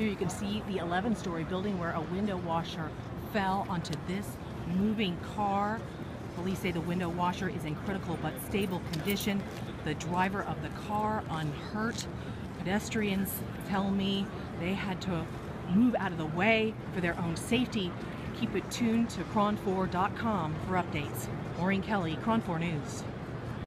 Here you can see the 11 story building where a window washer fell onto this moving car. Police say the window washer is in critical but stable condition. The driver of the car unhurt. Pedestrians tell me they had to move out of the way for their own safety. Keep it tuned to kron4.com for updates. Maureen Kelly, KRON 4 News.